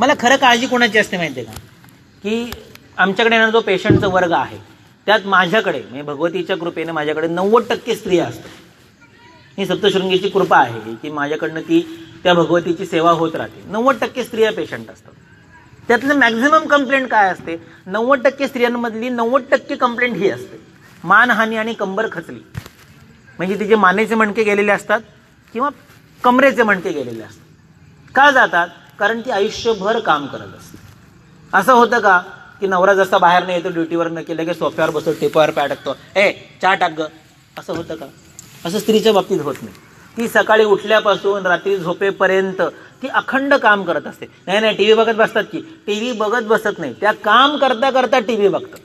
मला खरं काळजी कोणाची असते माहिती आहे का? की आमच्याकडे येणारा जो पेशंटचा वर्ग आहे त्यात माझ्याकडे म्हणजे भगवतीच्या कृपेने माझ्याकडे नव्वद टक्के स्त्रिया असतात. ही सप्तशृंगीची कृपा आहे की माझ्याकडनं ती त्या भगवतीची सेवा होत राहते. नव्वद टक्के स्त्रिया पेशंट असतात. त्यातलं मॅक्झिमम कंप्लेंट काय असते? नव्वद टक्के स्त्रियांमधली नव्वद टक्के कंप्लेंट ही असते. मानहानी आणि कंबर खचली. म्हणजे तिचे मानेचे मणके गेलेले असतात किंवा कमरेचे मणके गेलेले असतात. का जातात? कारण ती आयुष्यभर काम करत असते. असं होतं का? की नवरा जसा बाहेर नाही येतो ड्युटीवर न केलं की सोफ्यावर बसतो टेपावर पाय टाकतो ए चहा टाक ग. असं होतं का? असं स्त्रीच्या बाबतीत होत नाही. ती सकाळी उठल्यापासून रात्री झोपेपर्यंत ती अखंड काम करत असते. नाही नाही टी व्ही बघत बसतात की. टी व्ही बघत बसत नाही. त्या काम करता करता टी व्ही बघतात.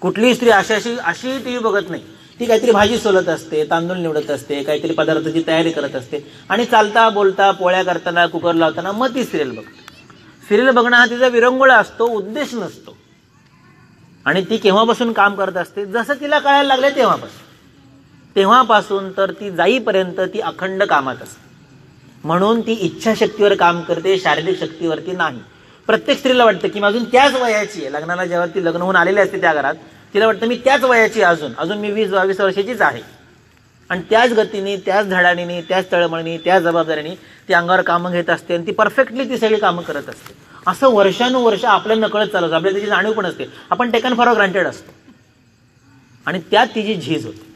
कुठलीही स्त्री अशी अशी अशी टी व्ही बघत नाही. ती काहीतरी भाजी सोलत असते तांदूळ निवडत असते काहीतरी पदार्थाची तयारी करत असते. आणि चालता बोलता पोळ्या करताना कुकर लावताना मग ती सिरियल बघते. सिरियल बघणं हा तिचा विरंगुळा असतो उद्देश नसतो. आणि ती केव्हापासून काम करत असते जसं तिला कळायला लागले तेव्हापासून. तेव्हापासून तर ती जाईपर्यंत ती अखंड कामात असते. म्हणून ती इच्छाशक्तीवर काम करते शारीरिक शक्तीवरती नाही. प्रत्येक स्त्रीला वाटतं की मी अजून त्याच वयाची आहे. लग्नाला जेव्हा ती लग्न होऊन आलेली असते त्या घरात तिला वाटतं मी त्याच वयाची अजून. अजून मी वीस बावीस वर्षाचीच आहे. आणि त्याच गतीने त्याच धडाडीने त्याच तळमळीने त्याच जबाबदारीने ती अंगावर कामं घेत असते आणि ती परफेक्टली ती सगळी कामं करत असते. असं वर्षानुवर्ष आपल्याला नकळत चालत आपल्याला त्याची जाणीव पण असते. आपण टेकन फॉर ग्रांटेड असतो. आणि त्यात तिची झीज होते.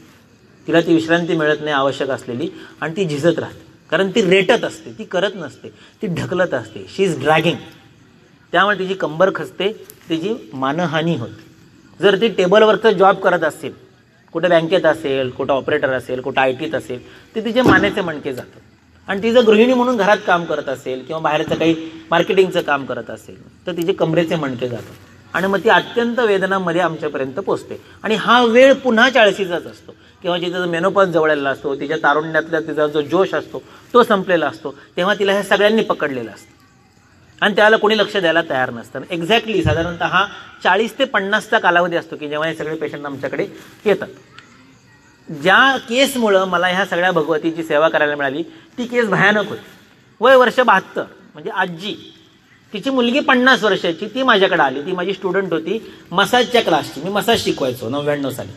तिला ती विश्रांती मिळत नाही आवश्यक असलेली. आणि ती झिजत राहते. कारण ती रेटत असते. ती करत नसते. ती ढकलत असते. शी इज ड्रॅगिंग त्यामुळे तिची कंबर खचते. तिची मानहानी होते. जर ती टेबलवरचं जॉब करत असेल कुठं बँकेत असेल कुठं ऑपरेटर असेल कुठं आय टीत असेल ते तिचे मानेचे मणके जातात. आणि ती जर गृहिणी म्हणून घरात काम करत असेल किंवा बाहेरचं काही मार्केटिंगचं काम करत असेल तर तिचे कमरेचे मणके जातात. आणि मग ती अत्यंत वेदनामध्ये आमच्यापर्यंत पोचते. आणि हा वेळ पुन्हा चाळीसीचाच असतो. किंवा जिचा मेनोपॉज जवळलेला असतो तिच्या तारुण्यातला तिचा जो जोश असतो तो संपलेला असतो तेव्हा तिला हे सगळ्यांनी पकडलेलं असतं. आणि त्याला कोणी लक्ष द्यायला तयार नसतं. एक्झॅक्टली साधारणतः हा चाळीस ते पन्नासचा कालावधी असतो की जेव्हा हे सगळे पेशंट आमच्याकडे येतात. ज्या केसमुळं मला ह्या सगळ्या भगवतीची सेवा करायला मिळाली ती केस भयानक होती. वय वर्ष बहात्तर म्हणजे आजी. तिची मुलगी पन्नास वर्षाची ती माझ्याकडे आली. ती माझी स्टुडंट होती मसाजच्या क्लासची मी मसाज शिकवायचो नव्याण्णव साली.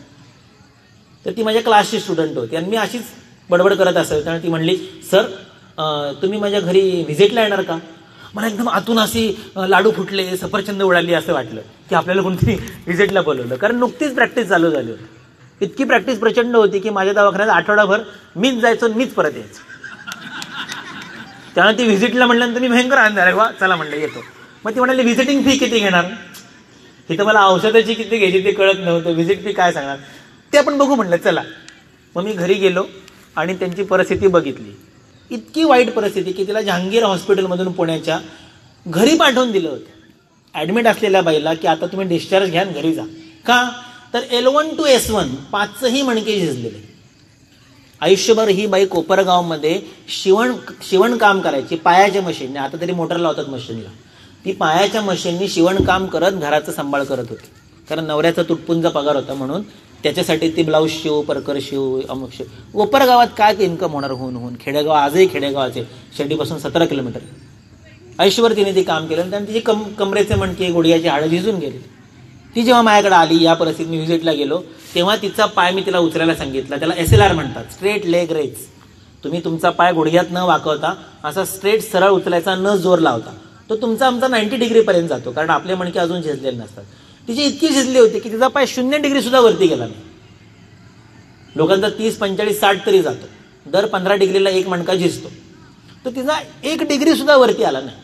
तर ती माझ्या क्लासची स्टुडंट होती. आणि मी अशीच बडबड करत असेल त्यामुळे ती म्हणली सर तुम्ही माझ्या घरी व्हिजिटला येणार का? मला एकदम आतून अशी लाडू फुटले सफरचंद उडाली असं वाटलं की आपल्याला कोणतरी व्हिजिटला बोलवलं. कारण नुकतीच प्रॅक्टिस चालू झाली होती. इतकी प्रॅक्टिस प्रचंड होती की माझ्या दवाखान्यात आठवडाभर मीच जायचो मीच परत यायचो. त्यामुळे ती व्हिजिटला म्हटल्यानंतर मी भयंकर आनंद झाला. वा चला म्हणलं येतो. मग ती म्हणाली व्हिजिटिंग फी किती घेणार? इथं मला औषधाची किती घ्यायची ते कळत नव्हतं. व्हिजिट फी काय सांगणार? ते आपण बघू म्हणलं चला. मग मी घरी गेलो आणि त्यांची परिस्थिती बघितली. इतकी वाईट परिस्थिती की तिला जहांगीर हॉस्पिटलमधून पुण्याच्या घरी पाठवून दिलं होतं. ॲडमिट असलेल्या बाईला की आता तुम्ही डिस्चार्ज घ्या घरी जा. का? तर L one two S one पाचही मणके झिजलेले. आयुष्यभर ही बाई कोपरगावमध्ये शिवण शिवणकाम करायची पायाच्या मशीनने आता तरी मोटर लावतात मशीनला. ती पायाच्या मशीननी शिवणकाम करत घराचा सांभाळ करत होती. कारण नवऱ्याचा तुटपुंजा पगार होता म्हणून त्याच्यासाठी ती ब्लाऊज शिव परकर शिव अमुक शिव. कोपरगावात काय ते इन्कम होणार होऊन होऊन? खेडेगाव आजही खेडेगावाचे. शेडीपासून सतरा किलोमीटर. ऐश्वर तिने ते काम केलं आणि तिची कम कमरेचे मणके गुडघ्याची हाडं झिजून गेली. ती जेव्हा माझ्याकडे आली या परिस्थितीत मी व्हिजिटला गेलो तेव्हा तिचा पाय मी तिला उचलायला सांगितला. त्याला एस एल आर म्हणतात. स्ट्रेट लेग रेज तुम्ही तुमचा पाय गुडघ्यात न वाकवता असा स्ट्रेट सरळ उचलायचा न जोर लावता. तो तुमचा आमचा नाईन्टी डिग्रीपर्यंत जातो कारण आपले मणके अजून झेजलेले नसतात. तिची इतकी झिजली होती की तिचा पाय शून्य डिग्री सुद्धा वरती गेला नाही. लोकांचा तीस पंचेचाळीस साठ तरी जातो. दर पंधरा डिग्रीला एक मणका झिजतो. तर तिचा एक डिग्री सुद्धा वरती आला नाही.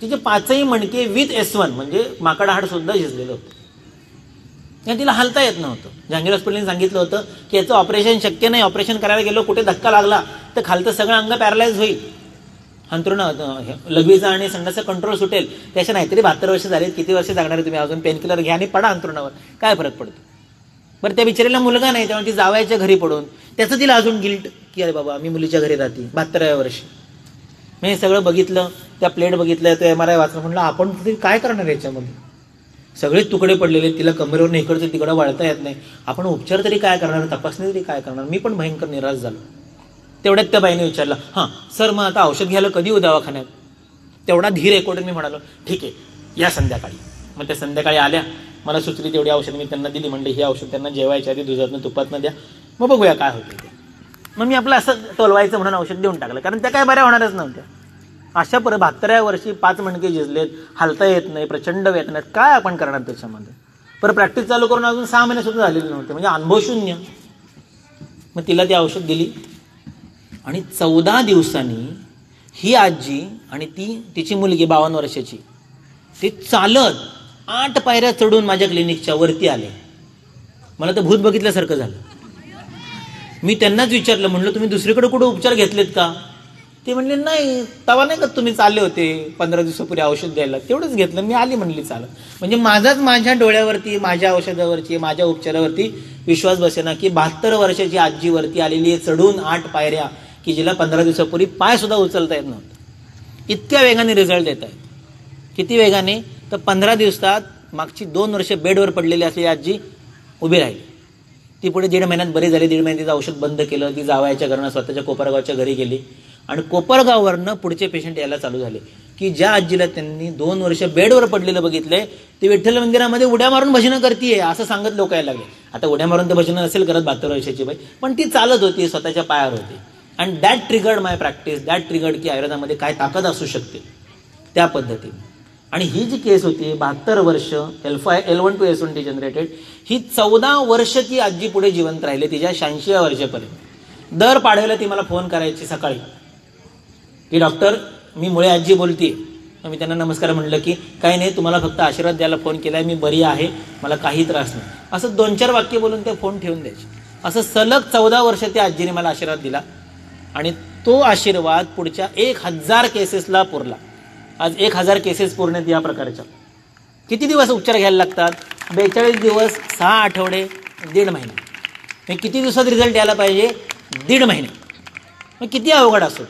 तिचे पाचही मणके विथ एस वन म्हणजे माकडहाड सुद्धा झिजलेलं होतं. आणि तिला हलता येत नव्हतं. जहांगीर हॉस्पिटलने सांगितलं होतं की याचं ऑपरेशन शक्य नाही. ऑपरेशन करायला गेलो कुठे धक्का लागला तर खालतं सगळं अंग पॅरालाइज होईल. अंतरुण लघवीचा आणि संडाचा कंट्रोल सुटेल. त्याच्या नाहीतरी बहात्तर वर्ष झाले किती वर्ष जागणार तुम्ही? अजून पेनकिलर घ्या आणि पडा अंतरुणावर काय फरक पडतो? बरं त्या बिचारीला मुलगा नाही त्यामुळे ती जावायच्या घरी पडून त्याचं तिला अजून गिल्ट की अरे बाबा मी मुलीच्या घरी राहते बहात्तराव्या वर्षी. मी हे सगळं बघितलं त्या प्लेट बघितलं ते एम आर आय वाचलं म्हणलं आपण काय करणार याच्यामध्ये? सगळे तुकडे पडलेले तिला कमरेवरून इकडचं तिकडं वळता येत नाही. आपण उपचार तरी काय करणार? तपासणी तरी काय करणार? मी पण भयंकर निराश झालो. तेवढ्यात त्या बाईने विचारलं हां सर मग आता औषध घ्यायला कधी येऊ दवाखान्यात? तेवढा धीर एकवटून मी म्हणालो ठीक आहे या संध्याकाळी. मग त्या संध्याकाळी आल्या मला सुचली तेवढी औषध मी त्यांना दिली म्हणजे ही औषध त्यांना जेवायच्या आधी दुधातनं तुपातनं द्या मग बघूया काय होतं ते. मग मी आपलं असं टोलवायचं म्हणून औषध देऊन टाकलं कारण त्या काय बऱ्या होणारच नव्हत्या. अशा पर बहात्तराव्या वर्षी पाच मणके झिजलेत हालता येत नाही प्रचंड वेतन आहेत. काय आपण करणार त्याच्यामध्ये? पर प्रॅक्टिस चालू करून अजून सहा महिने सुद्धा झालेले नव्हते म्हणजे अनुभव शून्य. मग तिला ती औषध दिली. आणि चौदा दिवसांनी ही आजी आणि ती तिची मुलगी बावन्न वर्षाची ती चालत आठ पायऱ्या चढून माझ्या क्लिनिकच्या वरती आले. मला तर भूत बघितल्यासारखं झालं. मी त्यांनाच विचारलं म्हणलं तुम्ही दुसरीकडे कुठं उपचार घेतलेत का? ते म्हणले नाही तवा नाही का तुम्ही चालले होते पंधरा दिवसापूर्वी औषध द्यायला? तेवढंच घेतलं. मी आली म्हणली चालत. म्हणजे माझाच माझ्या डोळ्यावरती माझ्या औषधावरची माझ्या उपचारावरती विश्वास बसेना की बहात्तर वर्षाची आजीवरती आलेली आहे चढून आठ पायऱ्या. की जिला पंधरा दिवसापूर्वी पायसुद्धा उचलता येत नव्हतं. इतक्या वेगाने रिझल्ट देत आहेत. किती वेगाने? तर पंधरा दिवसात मागची दोन वर्ष बेडवर पडलेली असलेली आजी उभी राहिली. ती पुढे दीड महिन्यात बरी झाली. दीड महिन्यात तिचं औषध बंद केलं. ती जावायच्या घरनं स्वतःच्या कोपरगावच्या घरी गेली. आणि कोपरगाववरनं पुढचे पेशंट यायला चालू झाले. की ज्या आजीला त्यांनी दोन वर्ष बेडवर पडलेलं बघितलंय ते विठ्ठल मंदिरामध्ये उड्या मारून भजनं करतीये असं सांगत लोक यायला लागले. आता उड्या मारून तर भजनं असेल करत बहात्तर वर्षाची बाई. पण ती चालत होती स्वतःच्या पायावर होती. And that triggered my practice that triggered की आयुर्वेदामध्ये काय ताकद असू शकते. त्या पद्धतीने. आणि ही जी केस होती बहात्तर वर्ष L five L one two S one T generated ही चौदा वर्ष ती आजी पुढे जिवंत राहिली तिच्या शहाऐंशी वर्षापर्यंत. दर पाढायला ती मला फोन करायची सकाळी. की डॉक्टर मी मुळे आजी बोलते मी त्यांना नमस्कार म्हणलं की काही नाही तुम्हाला फक्त आशीर्वाद द्यायला फोन केलाय मी बरी आहे मला काही त्रास नाही. असं दोन चार वाक्य बोलून ते फोन ठेवून द्यायचे. असं सलग चौदा वर्ष त्या आजीने मला आशीर्वाद दिला. आणि तो आशीर्वाद पुढच्या एक हजार केसेसला पुरला. आज एक हजार केसेस पुरण्यात या प्रकारच्या. किती दिवस उपचार घ्यायला लागतात? बेचाळीस दिवस सहा आठवडे दीड महिने. मी किती दिवसात रिझल्ट यायला पाहिजे? दीड महिने. मग किती अवघड असो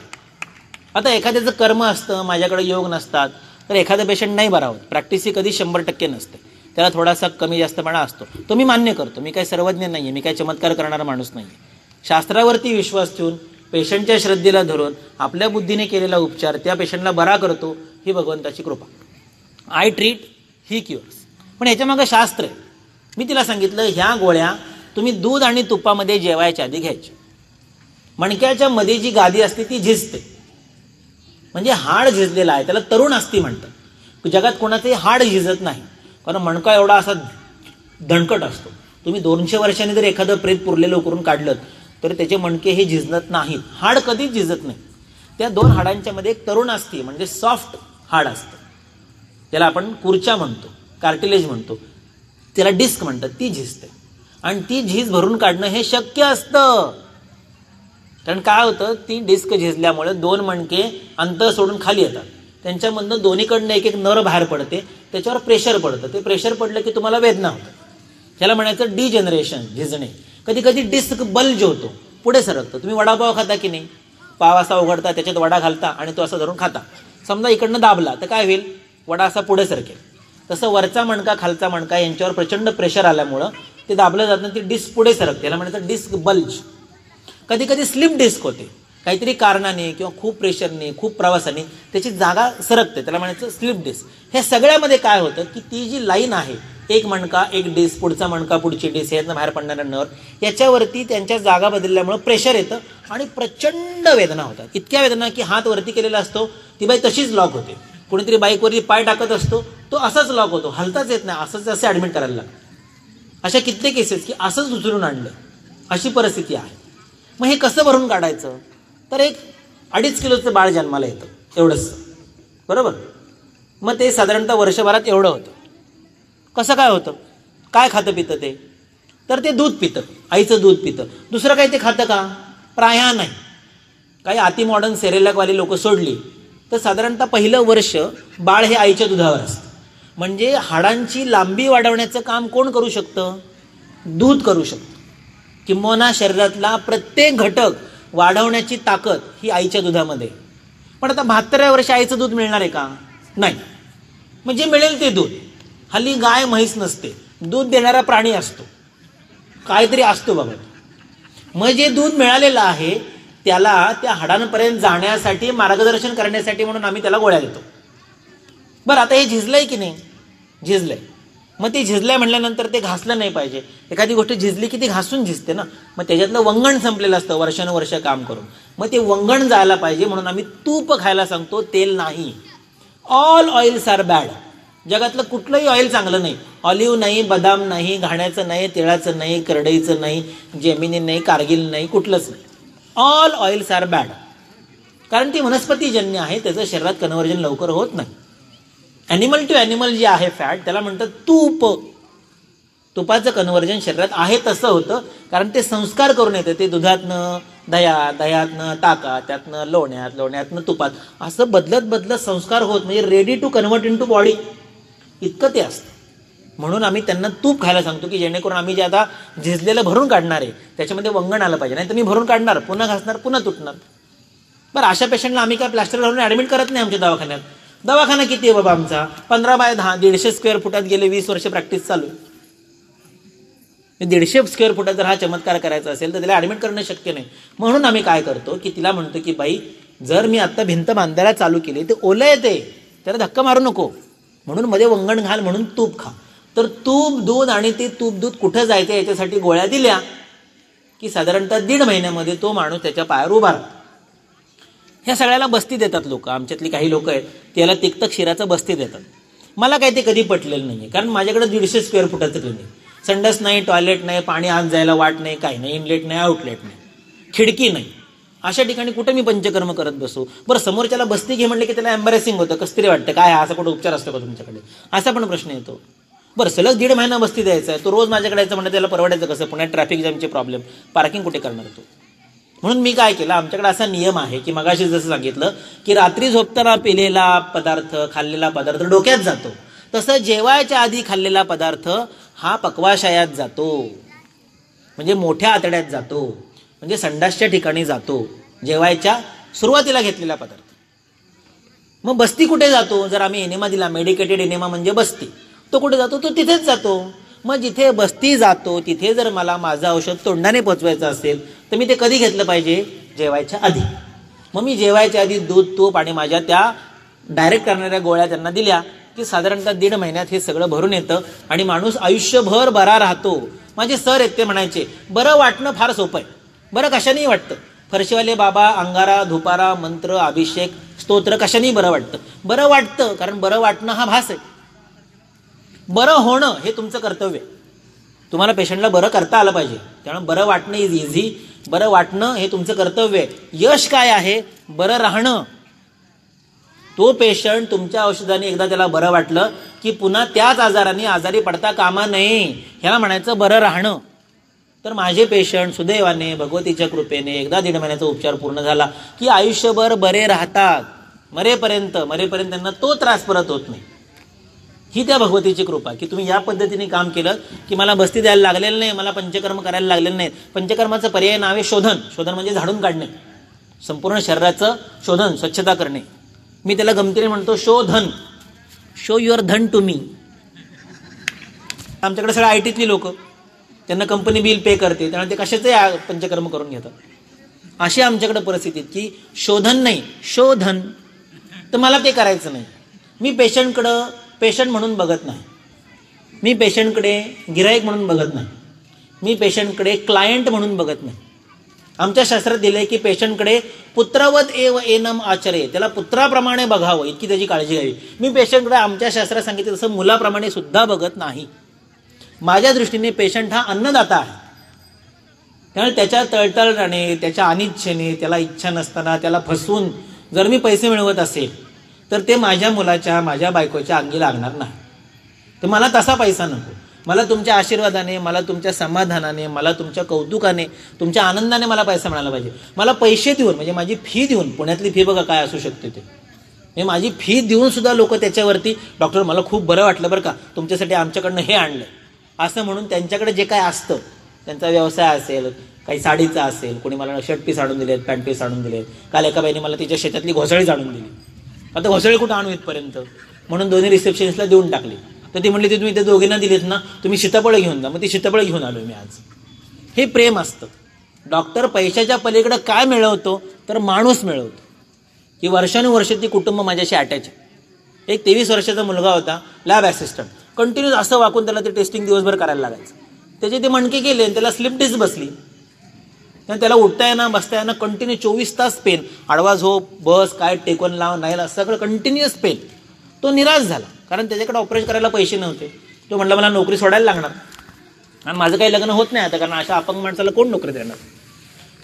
आता एखाद्याचं कर्म असतं माझ्याकडे योग नसतात तर एखादा पेशंट नाही बरा होत. प्रॅक्टिस ही कधी शंभर टक्के नसते. त्याला थोडासा कमी जास्तपणा असतो. तो मी मान्य करतो. मी काही सर्वज्ञ नाही आहे मी काही चमत्कार करणारा माणूस नाही आहे शास्त्रावरती विश्वास ठेवून पेशंटच्या श्रद्धेला धरून आपल्या बुद्धीने केलेला उपचार त्या पेशंटला बरा करतो ही भगवंताची कृपा. आय ट्रीट ही क्युअर्स पण ह्याच्यामागं शास्त्र आहे. मी तिला सांगितलं ह्या गोळ्या तुम्ही दूध आणि तुपामध्ये जेवायच्या आधी घ्यायच्या. मणक्याच्या मध्ये जी गादी असते ती झिजते. म्हणजे हाड झिजलेला आहे त्याला तरुण असती म्हणतात. जगात कोणाचंही हाड झिजत नाही. कारण मणका एवढा असा दणकट असतो. तुम्ही दोनशे वर्षांनी जर एखादं प्रेत पुरलेलं करून काढलं तर त्याचे मणके हे झिजत नाहीत. हाड कधीच झिजत नाही. त्या दोन हाडांच्या मध्ये एक तरुण असते म्हणजे सॉफ्ट हाड असतं. त्याला आपण कुर्चा म्हणतो कार्टिलेज म्हणतो. त्याला डिस्क म्हणतात ती झिजते. आणि ती झीज भरून काढणं हे शक्य असतं. कारण काय होतं ती डिस्क झिजल्यामुळे दोन मणके अंतर सोडून खाली येतात. त्यांच्यामधनं दोन्हीकडनं एक एक नर बाहेर पडते त्याच्यावर प्रेशर पडतं. ते प्रेशर पडलं की तुम्हाला वेदना होतं त्याला म्हणायचं डिजनरेशन झिजणे. कधी कधी डिस्क बल्ज होतो पुढे सरकतो. तुम्ही वडापाव खाता की नाही? पाव असा उघडता त्याच्यात वडा घालता आणि तो असा धरून खाता. समजा इकडनं दाबला तर काय होईल? वडा असा पुढे सरकेल. तसं वरचा मणका खालचा मणका यांच्यावर प्रचंड प्रेशर आल्यामुळं ते दाबलं जात नाही ती डिस्क पुढे सरकते. याला म्हणायचं डिस्क बल्ज कधी कधी स्लिप डिस्क होते. काहीतरी कारणाने किंवा खूप प्रेशरने खूप प्रवासाने त्याची जागा सरकते. त्याला म्हणायचं स्लिप डिस्क हे सगळ्यामध्ये काय होतं की ती जी लाईन आहे एक मणका एक डिस पुढचा मणका पुढची डिस यातनं बाहेर पडणारा नर. याच्यावरती त्यांच्या जागा बदलल्यामुळं प्रेशर येतं आणि प्रचंड वेदना होतात. इतक्या वेदना की हात वरती केलेला असतो ती बाई तशीच लॉक होते. कोणीतरी बाईकवरती पाय टाकत असतो तो असाच लॉक होतो. हलताच येत नाही असंच असे ॲडमिट करायला लागतं. अशा कित्येक केसेस की असंच उचलून आणलं. अशी परिस्थिती आहे. मग हे कसं भरून काढायचं? तर एक अडीच किलोचं बाळ जन्माला येतं. एवढंच. बरोबर? मग ते साधारणतः वर्षभरात एवढं होतं. कसं काय होतं? काय खातं पितं ते? तर ते दूध पितं आईचं दूध पितं. दुसरं काही ते खातं का? प्राया नाही. काही अति मॉडर्न सेरेलॅकवाली लोक सोडली तर साधारणतः पहिलं वर्ष बाळ हे आईच्या दुधावर असतं. म्हणजे हाडांची लांबी वाढवण्याचं काम कोण करू शकतं? दूध करू शकतं. किंबहुना शरीरातला प्रत्येक घटक वाढवण्याची ताकद ही आईच्या दुधामध्ये. पण आता बहात्तराव्या वर्षी आईचं दूध मिळणार आहे का? नाही. म्हणजे मिळेल ते दूध. हल्ली गाय म्हैस नसते. दूध देणारा प्राणी असतो. काहीतरी असतो बाबा मग जे दूध मिळालेलं आहे त्याला त्या हाडांपर्यंत जाण्यासाठी मार्गदर्शन करण्यासाठी म्हणून आम्ही त्याला गोळ्या देतो. बरं आता हे झिजलंय की नाही? झिजलंय. मग ते झिजलंय म्हटल्यानंतर ते घासलं नाही पाहिजे. एखादी गोष्ट झिजली की ती घासून झिजते ना? मग त्याच्यातलं वंगण संपलेलं असतं वर्षानुवर्ष काम करून. मग ते वंगण जायला पाहिजे म्हणून आम्ही तूप खायला सांगतो तेल नाही. ऑल ऑइल्स आर बॅड जगातलं कुठलंही ऑइल चांगलं नाही. ऑलिव्ह नाही बदाम नाही घाण्याचं नाही तिळाचं नाही करडईचं नाही जेमिनी नाही कारगिल नाही कुठलंच नाही. ऑल ऑइल्स आर बॅड कारण ती वनस्पतीजन्य आहे त्याचं शरीरात कन्व्हर्जन लवकर होत नाही. ॲनिमल टू ॲनिमल जे आहे फॅट त्याला म्हणतात तूप. तुपाचं कन्व्हर्जन शरीरात आहे तसं होतं कारण ते संस्कार करून येतं. ते दुधातनं दया दह्यातनं ताका त्यातनं लोण्यात लोण्यातनं तुपात. असं बदलत बदलत संस्कार होत म्हणजे ready to convert into body इतकं ते असतं. म्हणून आम्ही त्यांना तूप खायला सांगतो की जेणेकरून आम्ही जे आता झिजलेलं भरून काढणार आहे त्याच्यामध्ये वंगण आलं पाहिजे. नाही तर मी भरून काढणार पुन्हा घासणार पुन्हा तुटणार. बरं अशा पेशंटला आम्ही काय प्लास्टर घालून ॲडमिट करत नाही आमच्या दवाखान्यात. दवाखाना किती आहे बाबा आमचा? पंधरा बाय दहा दीडशे स्क्वेअर फुटात गेले वीस वर्ष प्रॅक्टिस चालू आहे. म्हणजे दीडशे स्क्वेअर फुटात जर हा चमत्कार करायचा असेल तर त्याला ॲडमिट करणं शक्य नाही. म्हणून आम्ही काय करतो की तिला म्हणतो की बाई जर मी आत्ता भिंत बांधायला चालू केली ते ओलं येते त्याला धक्का मारू नको. म्हणून मध्ये वंगण घाल म्हणून तूप खा. तर तूप दूध आणि ते तूप दूध कुठं जायचं याच्यासाठी गोळ्या दिल्या की साधारणतः दीड महिन्यामध्ये तो माणूस त्याच्या पायावर उभा राहतो. ह्या सगळ्याला बस्ती देतात लोक. आमच्यातली काही लोक आहेत त्याला तिक्त क्षीराचं बस्ती देतात. मला काही ते कधी पटलेलं नाही आहे कारण माझ्याकडे दीडशे स्क्वेअर फुटाचं क्लिनिक संडस नाही टॉयलेट नाही पाणी आत जायला वाट नाही काही नाही इनलेट नाही आउटलेट नाही. खिडकी नाही. अशा ठिकाणी कुठं मी पंचकर्म करत बसू? बरं समोरच्याला बस्ती घे म्हणले की त्याला एम्बॅरेसिंग होतं. कसं तरी वाटतं? काय? असा कुठं उपचार असतो का तुमच्याकडे? असा पण प्रश्न येतो. बरं सलग दीड महिना बस्ती द्यायचा आहे. तो रोज माझ्याकडे यायचं म्हणजे त्याला परवडायचं कसं? पुण्यात ट्रॅफिक जॅमचे प्रॉब्लेम पार्किंग कुठे करणार तो? म्हणून मी काय केलं? आमच्याकडे असा नियम आहे की मगाशी जसं सांगितलं की रात्री झोपताना पिलेला पदार्थ खाल्लेला पदार्थ डोक्यात जातो. तसं जेवायच्या आधी खाल्लेला पदार्थ हा पक्वाशयात जातो. म्हणजे मोठ्या आतड्यात जातो. म्हणजे संडासच्या ठिकाणी जातो जेवायच्या सुरुवातीला घेतलेला पदार्थ. मग बस्ती कुठे जातो? जर आम्ही एनेमा दिला मेडिकेटेड एनेमा म्हणजे बस्ती. तो कुठे जातो? तो तिथेच जातो. मग जिथे बस्ती जातो तिथे जर मला माझं औषध तोंडाने पोचवायचं असेल तर मी ते कधी घेतलं पाहिजे? जेवायच्या आधी. मग मी जेवायच्या आधी दूध तूप आणि माझ्या त्या डायरेक्ट करणाऱ्या गोळ्या त्यांना दिल्या की साधारणतः दीड महिन्यात हे सगळं भरून येतं आणि माणूस आयुष्यभर बरा राहतो. माझे सर येते ते म्हणायचे बरं वाटणं फार सोपं आहे. बरं कशानेही वाटतं. फरशीवाले बाबा अंगारा धुपारा मंत्र अभिषेक स्तोत्र कशानेही बरं वाटतं. बरं वाटतं कारण बरं वाटणं हा भास आहे. बरं होणं हे तुमचं कर्तव्य तुम्हाला पेशंटला बरं करता आलं पाहिजे. त्यामुळे बरं वाटणं इज इझी बरं वाटणं हे तुमचं कर्तव्य आहे. यश काय आहे? बरं राहणं. तो पेशंट तुमच्या औषधाने एकदा त्याला बरं वाटलं की पुन्हा त्याच आजाराने आजारी पडता कामा नये. ह्याला म्हणायचं बरं राहणं. तर माझे पेशंट सुदैवाने भगवतीच्या कृपेने एकदा दीड महिन्याचा उपचार पूर्ण झाला की आयुष्यभर बरे राहतात. मरेपर्यंत मरेपर्यंत त्यांना तो त्रास परत होत नाही. ही त्या भगवतीची कृपा की तुम्ही या पद्धतीने काम केलं की मला बस्ती द्यायला लागलेलं नाही मला पंचकर्म करायला लागलेलं नाही. पंचकर्माचं पर्याय नाव आहे शोधन. शोधन म्हणजे झाडून काढणे. संपूर्ण शरीराचं शोधन स्वच्छता करणे. मी त्याला गमतीने म्हणतो शोधन. शो युअर धन टू मी आमच्याकडे सगळं आय टीतली लोक. त्यांना कंपनी बिल पे करते त्यामुळे ते कशाचे पंचकर्म करून घेतात. अशी आमच्याकडे परिस्थिती की शोधन नाही. शोधन. तर मला ते करायचं नाही. मी पेशंटकडं पेशंट म्हणून बघत नाही. मी पेशंटकडे गिराईक म्हणून बघत नाही. मी पेशंटकडे क्लायंट म्हणून बघत नाही. आमच्या शास्त्रात दिलंय की पेशंटकडे पुत्रवत एव एनम आचरे त्याला पुत्राप्रमाणे बघावं इतकी त्याची काळजी घ्यावी. मी पेशंटकडे आमच्या शास्त्रात सांगितलं तसं मुलाप्रमाणे सुद्धा बघत नाही. माझ्या दृष्टीने पेशंट हा अन्नदाता आहे. त्यामुळे त्याच्या तळतळाने त्याच्या अनिच्छेने त्याला इच्छा नसताना त्याला फसवून जर मी पैसे मिळवत असेल तर ते माझ्या मुलाच्या माझ्या बायकोच्या अंगी लागणार नाही. तर मला तसा पैसा नको. मला तुमच्या आशीर्वादाने मला तुमच्या समाधानाने मला तुमच्या कौतुकाने तुमच्या आनंदाने मला पैसा मिळाला पाहिजे. मला पैसे देऊन म्हणजे माझी फी देऊन पुण्यातली फी बघा काय असू शकते ते. हे माझी फी देऊन सुद्धा लोक त्याच्यावरती डॉक्टर मला खूप बरं वाटलं बरं का तुमच्यासाठी आमच्याकडनं हे आणलं असं म्हणून त्यांच्याकडे जे काय असतं त्यांचा व्यवसाय असेल काही साडीचा असेल कोणी मला शर्ट पीस आणून दिलेत पॅन्ट पीस आणून दिलेत काल एका बाईने मला तिच्या शेतातली घोसळीच आणून दिली. आता घोसळी कुठं आणू इथपर्यंत? म्हणून दोन्ही रिसेप्शनिस्टला देऊन टाकली. तर ती म्हणली ती तुम्ही ते दोघींना दिलीत ना तुम्ही सीताफळं घेऊन जा मग ती सीताफळं घेऊन आलो मी आज. हे प्रेम असतं. डॉक्टर पैशाच्या पलीकडं काय मिळवतो तर माणूस मिळवतो. की वर्षानुवर्ष ती कुटुंब माझ्याशी अटॅच आहे. एक तेवीस वर्षाचा मुलगा होता लॅब असिस्टंट कंटिन्यूस असं वाकून त्याला ते टेस्टिंग दिवसभर करायला लागायचं. त्याचे ते मणके गेले आणि त्याला स्लिप डिस्क बसली. आणि त्याला उठता येणं बसता येणं कंटिन्यू चोवीस तास पेन आडवा झोप बस काय टेकवन लाव नाही सगळं कंटिन्युअस पेन तो निराश झाला. कारण त्याच्याकडे ऑपरेशन करायला पैसे नव्हते. तो म्हटलं मला नोकरी सोडायला लागणार. आणि माझं काही लग्न होत नाही आता कारण अशा अपंग माणसाला कोण नोकरी देणार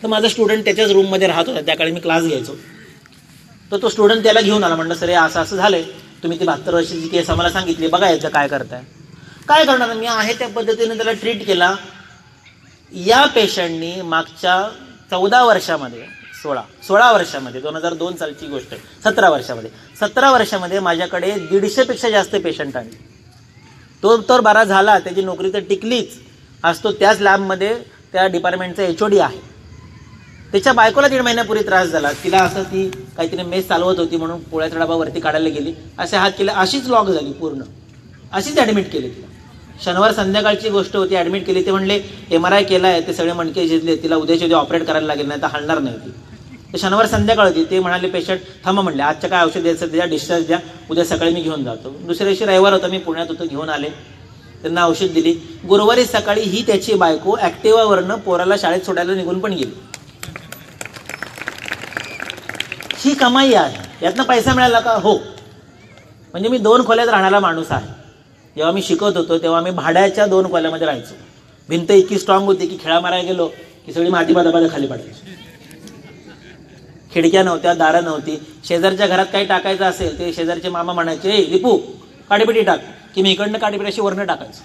तर माझा स्टुडंट त्याच्याच रूममध्ये राहत होता. त्याकडे मी क्लास घ्यायचो. तर तो स्टुडंट त्याला घेऊन आला. म्हणलं सर हे असं असं आहे तुम्ही ती बहात्तर वर्षाची केस आम्हाला सांगितली बघा याचं काय करताय. काय करणार? मी आहे त्या पद्धतीने त्याला ट्रीट केला. या पेशंटनी मागच्या चौदा वर्षामध्ये सोळा सोळा वर्षामध्ये दोन हजार दोन सालची गोष्ट आहे सतरा वर्षामध्ये सतरा वर्षामध्ये माझ्याकडे दीडशेपेक्षा जास्त पेशंट आले. तो तर बारा झाला त्याची नोकरी तर टिकलीच. आज तो त्याच लॅबमध्ये त्या डिपार्टमेंटचा एच ओ डी आहे. त्याच्या बायकोला दीड महिन्यापूर्वी त्रास झाला. तिला असं ती काहीतरी मेस चालवत होती म्हणून पोळ्याचा डबा वरती काढायला गेली. असे हात केले. अशीच लॉक झाली पूर्ण. अशीच ॲडमिट केली तिला. शनिवार संध्याकाळची गोष्ट होती. ॲडमिट केली. ते म्हणले एम आर आय केला आहे ते सगळे मणके झिजले तिला उद्याच्या उद्या ऑपरेट करायला लागेल नाही तर हलणार नाही ती. तर शनिवार संध्याकाळ होती. ते म्हणाले पेशंट थांबा म्हणले. आजच्या काय औषध द्यायचं द्या डिस्चार्ज द्या. उद्या सकाळी मी घेऊन जातो. दुसऱ्या दिवशी रविवार होता. मी पुण्यात होतो. घेऊन आले. त्यांना औषध दिली. गुरुवारी सकाळी ही त्याची बायको ॲक्टिवावरनं पोराला शाळेत सोडायला निघून पण गेली. ही कमाई आहे. यातनं पैसा मिळाला का? हो. म्हणजे मी दोन खोल्यात राहणारा माणूस आहे. जेव्हा मी शिकत होतो तेव्हा मी भाड्याच्या दोन खोल्यामध्ये राहायचो. भिंत इतकी स्ट्रॉंग होती की खेळा मारायला गेलो की सगळी माती बादाबादा खाली पडायची खिडक्या नव्हत्या दारं नव्हती. शेजारच्या घरात काही टाकायचं असेल ते शेजारचे मामा म्हणायचे ए लिपू काडीपिटी टाक. की मी इकडनं काडीपिटी अशी वरनं टाकायचं.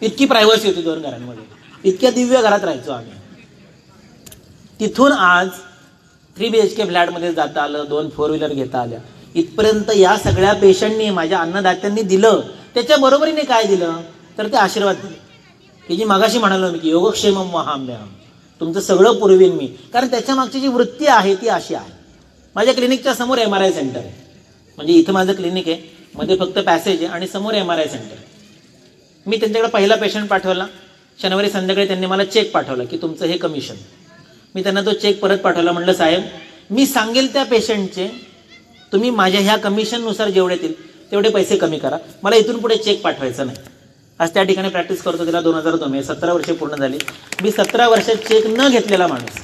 इतकी प्रायव्हसी होती दोन घरांमध्ये. इतक्या दिव्य घरात राहायचो आम्ही. तिथून आज थ्री बी एच के फ्लॅटमध्ये जाता आलं दोन फोर व्हीलर घेता आल्या. इथपर्यंत या सगळ्या पेशंटनी माझ्या अन्नदात्यांनी दिलं. त्याच्या बरोबरीने काय दिलं? तर ते आशीर्वाद दिले. की जी मागाशी म्हणालो मी की योगक्षेम महाम्याम तुमचं सगळं पुरवीन मी. कारण त्याच्या मागची जी वृत्ती आहे ती अशी आहे. माझ्या क्लिनिकच्या समोर एम आर आय सेंटर आहे. म्हणजे इथं माझं क्लिनिक आहे. मध्ये फक्त पॅसेज आहे आणि समोर एम आर आय सेंटर मी त्यांच्याकडे पहिला पेशंट पाठवला. शनिवारी संध्याकाळी त्यांनी मला चेक पाठवला की तुमचं हे कमिशन मी त्यांना तो चेक परत पाठवला. म्हटलं साहेब मी सांगेल त्या पेशंटचे तुम्ही माझ्या ह्या कमिशननुसार जेवढे येतील तेवढे पैसे कमी करा. मला इथून पुढे चेक पाठवायचं नाही. आज त्या ठिकाणी प्रॅक्टिस करतो त्याला दोन हजार दोन सतरा वर्षे पूर्ण झाली. मी सतरा वर्षात चेक न घेतलेला माणूस.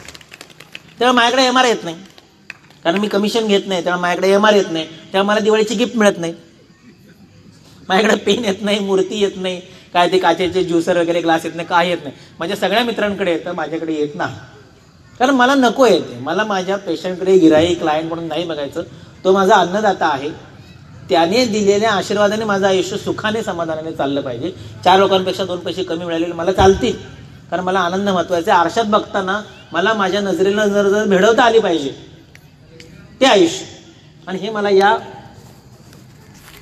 तेव्हा माझ्याकडे एम आर येत नाही. कारण मी कमिशन घेत नाही. तेव्हा माझ्याकडे एम आर येत नाही. तेव्हा मला दिवाळीची गिफ्ट मिळत नाही. माझ्याकडे पेन येत नाही मूर्ती येत नाही. काय ते काचेचे ज्युसर वगैरे ग्लास येत नाही काय येत नाही. माझ्या सगळ्या मित्रांकडे येतं माझ्याकडे येत नाही. कारण मला नको येते मला माझ्या पेशंटकडे गिराई क्लायंट म्हणून नाही बघायचं. तो माझा अन्नदाता आहे. त्याने दिलेल्या आशीर्वादाने माझं आयुष्य सुखाने समाधानाने चाललं पाहिजे. चार लोकांपेक्षा दोन पैसे कमी मिळालेले मला चालतील. कारण मला आनंद महत्त्वाचा आहे. आरशात बघताना मला माझ्या नजरेला जर जर भेडवता आली पाहिजे. ते आयुष्य. आणि हे मला या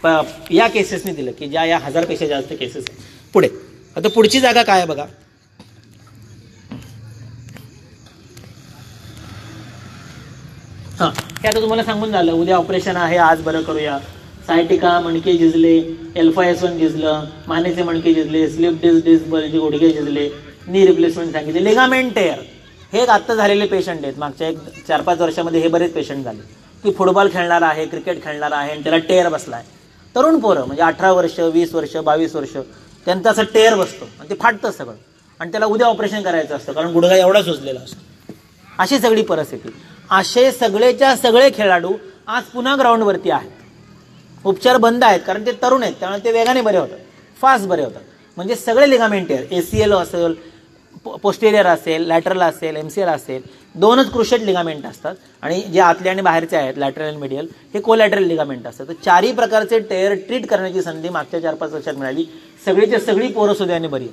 प- या केसेसने दिलं की ज्या या हजारपेक्षा जास्त केसेस पुढे. आता पुढची जागा काय आहे बघा. हां. हे आता तुम्हाला सांगून झालं उद्या ऑपरेशन आहे आज बरं करूया. सायटिका मणके झिजले एल्फा एस वन झिजलं मानेचे मणके झिजले स्लिप डिस्क डिस्क गुडघे झिजले नी रिप्लेसमेंट सांगितले लेगामेंट टेअर हे एक आत्ता झालेले पेशंट आहेत. मागच्या एक चार पाच वर्षामध्ये हे बरेच पेशंट झाले. की फुटबॉल खेळणार आहे क्रिकेट खेळणार आहे आणि त्याला टेअर बसला आहे तरुण पोरं म्हणजे अठरा वर्ष वीस वर्ष बावीस वर्ष त्यांचा असं टेअर बसतो. आणि ते फाटतं सगळं. आणि त्याला उद्या ऑपरेशन करायचं असतं कारण गुडघा एवढा सुचलेला असतो. अशी सगळी परिस्थिती. असे सगळेच्या सगळे खेळाडू आज पुन्हा ग्राउंडवरती आहेत. उपचार बंद आहेत कारण ते तरुण आहेत त्यामुळे ते वेगाने बरे होतात. फास्ट बरे होतात. म्हणजे सगळे ligament tear A C L असेल पोस्टेरियर असेल लॅटरल असेल एम सी एल असेल दोनच क्रुशेट लिगामेंट असतात. आणि जे आतले आणि बाहेरचे आहेत लॅटरल आणि मिडियल हे कोलॅटरल लिगामेंट असतात. तर चारही प्रकारचे टेअर ट्रीट करण्याची संधी मागच्या चार पाच वर्षात मिळाली. सगळीच्या सगळी पोरं सुद्धा बरी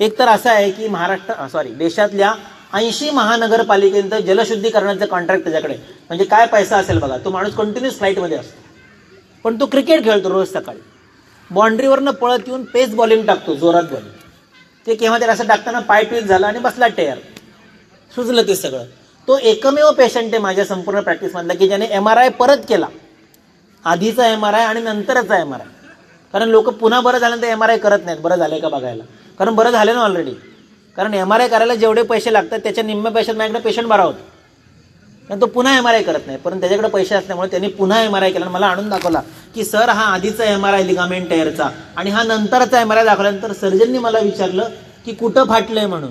एक तर असं आहे की महाराष्ट्र सॉरी देशातल्या ऐंशी महानगरपालिकेचं जलशुद्धीकरणाचं कॉन्ट्रॅक्ट त्याच्याकडे. म्हणजे काय पैसा असेल बघा तो माणूस कंटिन्युअस फ्लाईटमध्ये असतो. पण तो क्रिकेट खेळतो रोज सकाळी. बाँड्रीवरनं पळत येऊन पेस बॉलिंग टाकतो जोरात बॉलिंग ते केव्हा तरी असं टाकताना पाय ट्वीट झाला आणि बसला टेअर सुजलं ते सगळं. तो एकमेव पेशंट आहे माझ्या संपूर्ण प्रॅक्टिसमधला की ज्याने एम आर आय परत केला. आधीचा एम आर आय आणि नंतरचा एम आर आय कारण लोक पुन्हा बरं झाल्यानंतर एम आर आय करत नाहीत बरं झालं का बघायला? कारण बरं झालं ना ऑलरेडी कारण एम आर आय करायला जेवढे पैसे लागतात त्याच्या निम्म्या पैशात माझ्याकडे पेशंट बरा होतो. कारण तो पुन्हा एम आर आय करत नाही. पण त्याच्याकडे पैसे असल्यामुळे त्यांनी पुन्हा एम आर आय केला. आणि मला आणून दाखवला की सर हा आधीचा एम आर आय लिगामेंट टेअरचा आणि हा नंतरचा एम आर आय दाखवल्यानंतर सर्जननी मला विचारलं की कुठं फाटलंय म्हणून?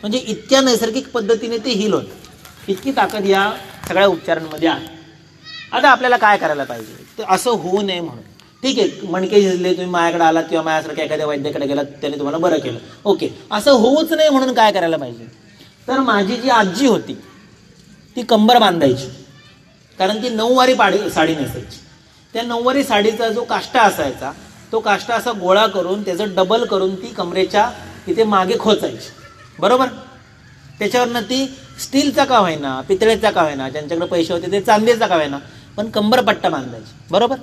म्हणजे इतक्या नैसर्गिक पद्धतीने ते हिल होत. इतकी ताकद या सगळ्या उपचारांमध्ये आहे. आता आपल्याला काय करायला पाहिजे? ते असं होऊ नये म्हणून. ठीक आहे मणके झिजले तुम्ही माझ्याकडे आलात किंवा माझ्यासारख्या एखाद्या वैद्याकडे गेलात त्याने तुम्हाला बरं केलं. ओके असं होऊच नाही म्हणून काय करायला पाहिजे? तर माझी जी आजी होती ती कंबर बांधायची. कारण ती नऊवारी पाडी साडी नेसायची. त्या नऊवारी साडीचा जो काष्टा असायचा तो काष्टा असा गोळा करून त्याचं डबल करून ती कमरेच्या तिथे मागे खोचायची. बरोबर? त्याच्यावरनं ती स्टीलचा का होईना पितळेचा का होईना ज्यांच्याकडे पैसे होते ते चांदीचा का होईना पण कंबर पट्टा बांधायची. बरोबर?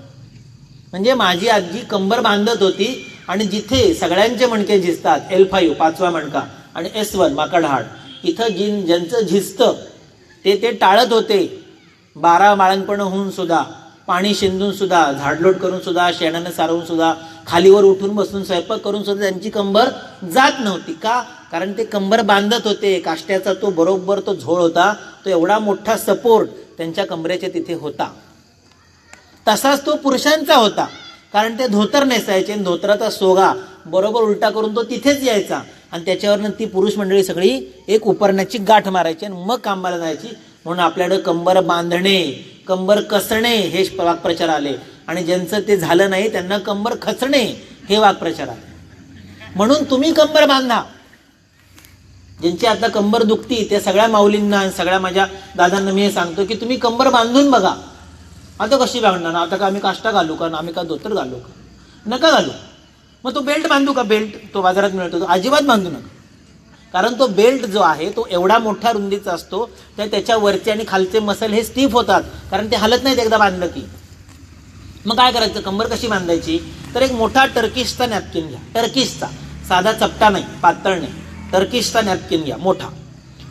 म्हणजे माझी आजी कंबर बांधत होती आणि जिथे सगळ्यांचे मणके झिजतात एल फाईव्ह पाचवा मणका आणि एस वन माकडहाड. इथं जिन ज्यांचं झिजतं ते ते टाळत होते. बारा बाळणपण होऊन सुद्धा पाणी शिंदून सुद्धा झाडलोट करून सुद्धा शेणानं सारवून सुद्धा खालीवर उठून बसून स्वयंपाक करून सुद्धा त्यांची कंबर जात नव्हती. का? कारण ते कंबर बांधत होते. काष्ट्याचा तो बरोबर तो झोळ होता. तो एवढा मोठा सपोर्ट त्यांच्या कमरेच्या तिथे होता. तसाच तो पुरुषांचा होता. कारण ते धोतर नेसायचे आणि धोतराचा सोगा बरोबर उलटा करून तो तिथेच यायचा. आणि त्याच्यावरनं ती पुरुष मंडळी सगळी एक उपरण्याची गाठ मारायची आणि मग कामाला जायची. म्हणून आपल्याकडं कंबर बांधणे कंबर कसणे हे वाक्प्रचार आले. आणि ज्यांचं ते झालं नाही त्यांना कंबर खचणे हे वाक्प्रचार आले. म्हणून तुम्ही कंबर बांधा. ज्यांची आता कंबर दुखती त्या सगळ्या माऊलींना आणि सगळ्या माझ्या दादांना मी हे सांगतो की तुम्ही कंबर बांधून बघा. आता कशी बांधणार आता का आम्ही काष्टा घालू का? आम्ही का धोतर घालू का? नका घालू. मग तो बेल्ट बांधू का? बेल्ट तो बाजारात मिळतो. तो अजिबात बांधू नका. कारण तो बेल्ट जो आहे तो एवढा मोठ्या रुंदीचा असतो तर त्याच्या वरचे आणि खालचे मसल हे स्टीफ होतात. कारण ते हलत नाहीत एकदा बांधलं की. मग काय करायचं? कंबर कशी बांधायची? तर एक मोठा टर्किशचा नॅपकिन घ्या. टर्किशचा साधा चपटा नाही पातळ नाही. टर्किशचा नॅपकिन घ्या मोठा.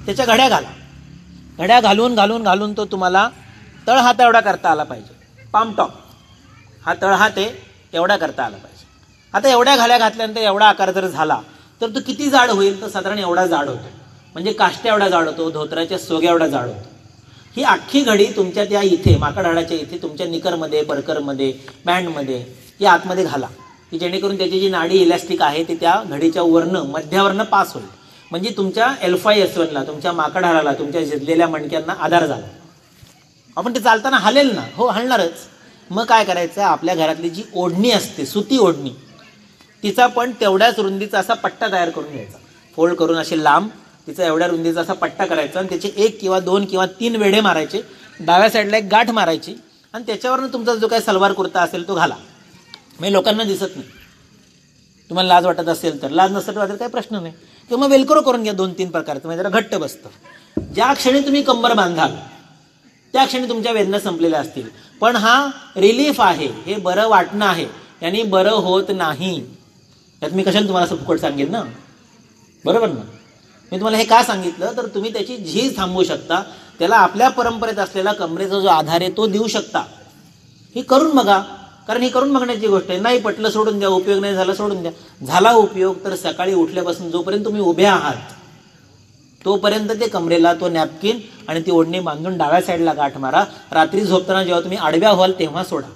त्याच्या घड्या घाला. घड्या घालून घालून घालून तो तुम्हाला तळ हात एवढा करता आला पाहिजे. पामटॉप हा तळ हात आहे एवढा करता आला पाहिजे. आता एवढ्या घाल्या घातल्यानंतर एवढा आकार जर झाला तर तो किती जाड होईल? तर साधारण एवढा जाड होतो. म्हणजे काष्ट्या एवढा जाड होतो धोत्राच्या सोग्या एवढा जाड होतो. ही अख्खी घडी तुमच्या त्या इथे माकड हाडाच्या इथे तुमच्या निकरमध्ये बर्करमध्ये बँडमध्ये या आतमध्ये घाला. की जेणेकरून त्याची जी नाडी इलॅस्टिक आहे ती त्या घडीच्या वरनं मध्यावरनं पास होईल. म्हणजे तुमच्या एल्फाय एस वनला तुमच्या माकडहाराला तुमच्या झिजलेल्या मणक्यांना आधार झाला. आपण ते चालताना हलेल ना. हो हलणारच. मग काय करायचं? आपल्या घरातली जी ओढणी असते सुती ओढणी तिचा पण तेवढ्याच रुंदीचा असा पट्टा तयार करून घ्यायचा. फोल्ड करून असे लांब तिचा एवढ्या रुंदीचा असा पट्टा करायचा आणि त्याचे एक किंवा दोन किंवा तीन वेढे मारायचे. डाव्या साईडला एक गाठ मारायची आणि त्याच्यावरनं तुमचा जो काही सलवार कुर्ता असेल तो घाला. म्हणजे लोकांना दिसत नाही. तुम्हाला लाज वाटत असेल तर. लाज नसत वाटत काही प्रश्न नाही. किंवा मग वेलक्रो करून घ्या दोन तीन प्रकारचं. म्हणजे जरा घट्ट बसतं. ज्या क्षणी तुम्ही कंबर बांधाल त्या क्षणी तुमच्या वेदना संपलेल्या असतील. पण हा रिलीफ आहे. हे बरं वाटणं आहे. याने बरं होत नाही. त्यात मी कशाला तुम्हाला फुकट सांगेन ना? बरोबर ना? मी तुम्हाला हे का सांगितलं? तर तुम्ही त्याची झीज थांबवू शकता. त्याला आपल्या परंपरेत असलेला कमरेचा जो आधार आहे तो देऊ शकता. ही करून बघा. कारण ही करून बघण्याची गोष्ट आहे. नाही पटलं सोडून द्या उपयोग नाही झाला सोडून द्या. झाला उपयोग तर सकाळी उठल्यापासून जोपर्यंत तुम्ही उभे आहात तोपर्यंत ते कमरेला तो नॅपकिन आणि ती ओढणी बांधून डाव्या साईडला गाठ मारा. रात्री झोपताना जेव्हा तुम्ही आडव्या व्हाल तेव्हा सोडा.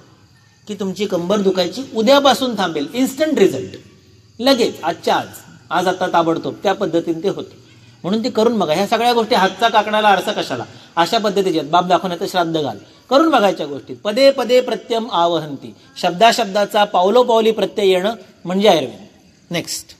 की तुमची कंबर दुखायची उद्यापासून थांबेल. इन्स्टंट रिझल्ट लगेच आजच्या आज. आज आता ताबडतोब. त्या पद्धतीने ते होते. म्हणून ते करून बघा. ह्या सगळ्या गोष्टी हातचा काकणाला आरसा कशाला? अशा पद्धतीचे बाप दाखवण्याचं श्राद्ध घाल. करून बघायच्या गोष्टी. पदे पदे प्रत्यम आवहंती. शब्दाशब्दाचा पावलोपावली पावलो पावली प्रत्यय येणं म्हणजे आयुर्वेद. नेक्स्ट